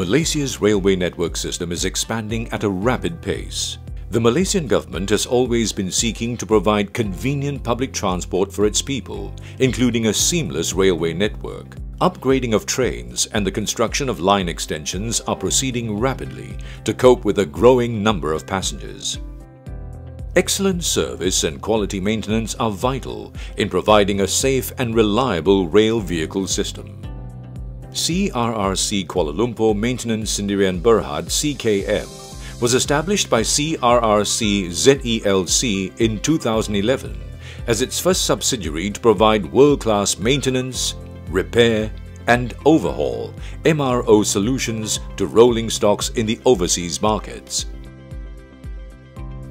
Malaysia's railway network system is expanding at a rapid pace. The Malaysian government has always been seeking to provide convenient public transport for its people, including a seamless railway network. Upgrading of trains and the construction of line extensions are proceeding rapidly to cope with a growing number of passengers. Excellent service and quality maintenance are vital in providing a safe and reliable rail vehicle system. CRRC Kuala Lumpur Maintenance Sendirian Berhad CKM was established by CRRC ZELC in 2011 as its first subsidiary to provide world-class maintenance, repair and overhaul MRO solutions to rolling stocks in the overseas markets.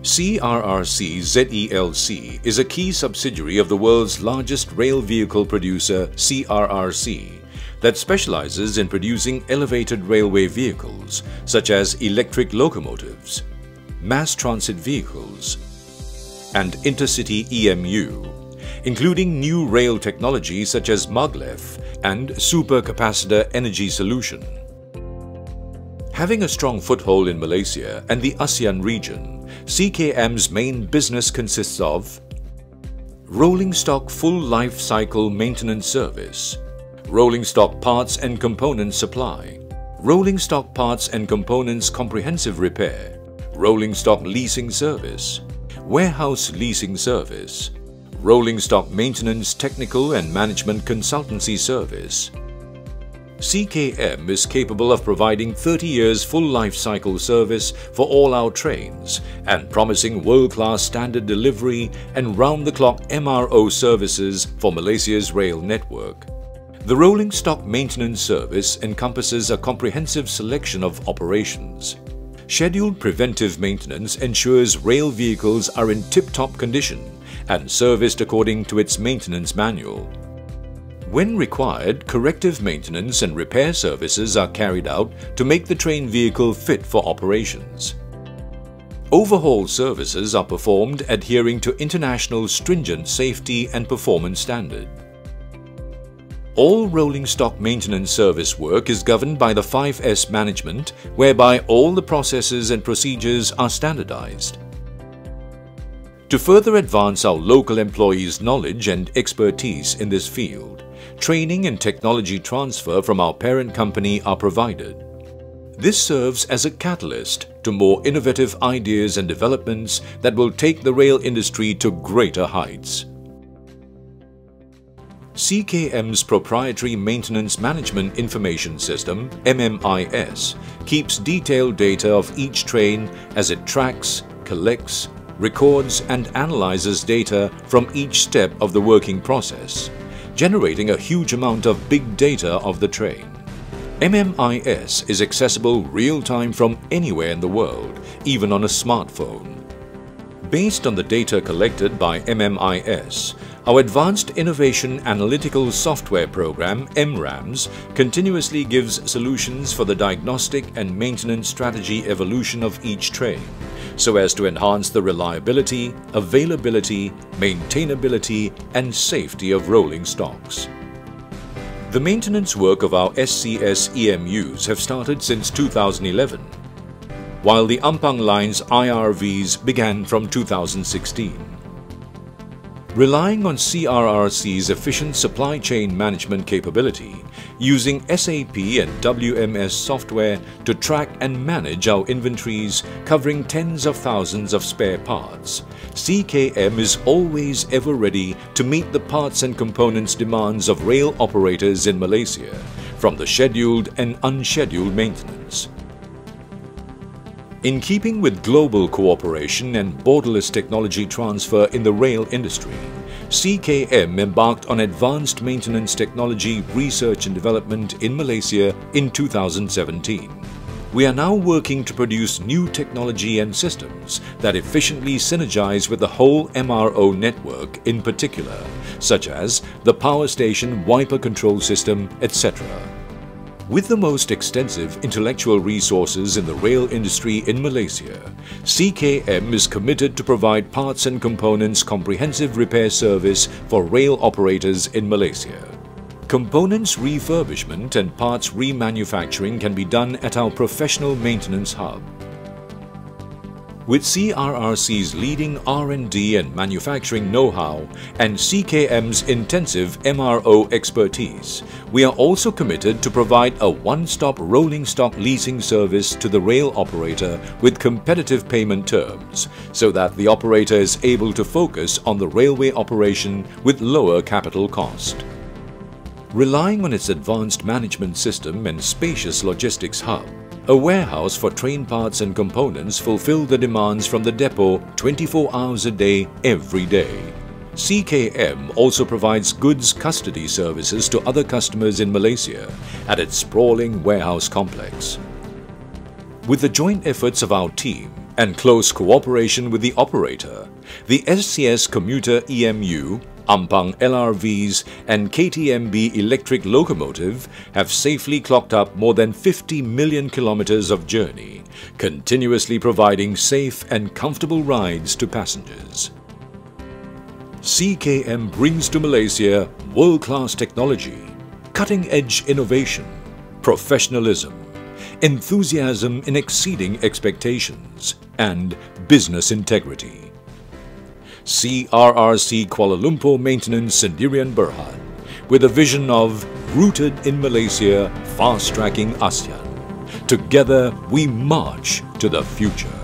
CRRC ZELC is a key subsidiary of the world's largest rail vehicle producer CRRC that specializes in producing elevated railway vehicles such as electric locomotives, mass transit vehicles, and intercity EMU, including new rail technology such as maglev and supercapacitor energy solution. Having a strong foothold in Malaysia and the ASEAN region, CKM's main business consists of rolling stock full life cycle maintenance service, rolling stock parts and components supply, rolling stock parts and components comprehensive repair, rolling stock leasing service, warehouse leasing service, rolling stock maintenance technical and management consultancy service. CKM is capable of providing 30 years full life cycle service for all our trains and promising world-class standard delivery and round-the-clock MRO services for Malaysia's rail network. The rolling stock maintenance service encompasses a comprehensive selection of operations. Scheduled preventive maintenance ensures rail vehicles are in tip-top condition and serviced according to its maintenance manual. When required, corrective maintenance and repair services are carried out to make the train vehicle fit for operations. Overhaul services are performed adhering to international stringent safety and performance standard. All rolling stock maintenance service work is governed by the 5S management whereby all the processes and procedures are standardized. To further advance our local employees' knowledge and expertise in this field, training and technology transfer from our parent company are provided. This serves as a catalyst to more innovative ideas and developments that will take the rail industry to greater heights. CKM's proprietary Maintenance Management Information System, MMIS, keeps detailed data of each train as it tracks, collects, records and analyzes data from each step of the working process, generating a huge amount of big data of the train. MMIS is accessible real-time from anywhere in the world, even on a smartphone. Based on the data collected by MMIS, our Advanced Innovation Analytical Software Program, MRAMS, continuously gives solutions for the diagnostic and maintenance strategy evolution of each train, so as to enhance the reliability, availability, maintainability and safety of rolling stocks. The maintenance work of our SCS EMUs have started since 2011, while the Ampang Line's LRVs began from 2016. Relying on CRRC's efficient supply chain management capability, using SAP and WMS software to track and manage our inventories covering tens of thousands of spare parts, CKM is always ever ready to meet the parts and components demands of rail operators in Malaysia, from the scheduled and unscheduled maintenance. In keeping with global cooperation and borderless technology transfer in the rail industry, CKM embarked on advanced maintenance technology research and development in Malaysia in 2017. We are now working to produce new technology and systems that efficiently synergize with the whole MRO network in particular, such as the power station wiper control system, etc. With the most extensive intellectual resources in the rail industry in Malaysia, CKM is committed to provide parts and components comprehensive repair service for rail operators in Malaysia. Components refurbishment and parts remanufacturing can be done at our professional maintenance hub. With CRRC's leading R&D and manufacturing know-how and CKM's intensive MRO expertise, we are also committed to provide a one-stop rolling stock leasing service to the rail operator with competitive payment terms so that the operator is able to focus on the railway operation with lower capital cost. Relying on its advanced management system and spacious logistics hub, a warehouse for train parts and components fulfill the demands from the depot 24 hours a day, every day. CKM also provides goods custody services to other customers in Malaysia at its sprawling warehouse complex. With the joint efforts of our team and close cooperation with the operator, the SCS Commuter EMU Ampang LRVs and KTMB electric locomotive have safely clocked up more than 50 million kilometers of journey, continuously providing safe and comfortable rides to passengers. CKM brings to Malaysia world-class technology, cutting-edge innovation, professionalism, enthusiasm in exceeding expectations, and business integrity. CRRC Kuala Lumpur Maintenance Sendirian Berhad with a vision of rooted in Malaysia, fast tracking ASEAN. Together we march to the future.